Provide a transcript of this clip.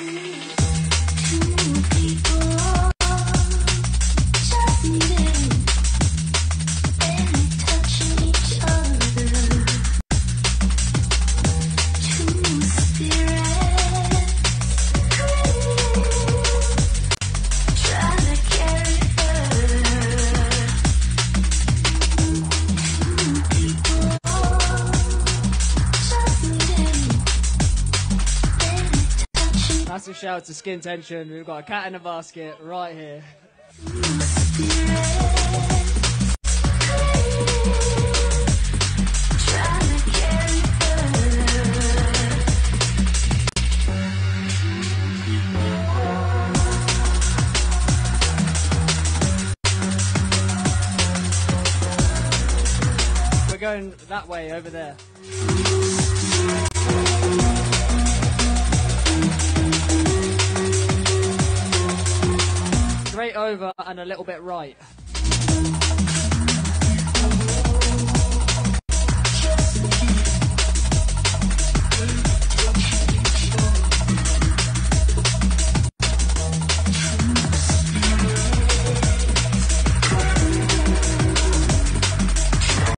you. Massive shout out to Skin Tension. We've got a cat in a basket right here. We're going that way over there. Straight over and a little bit right.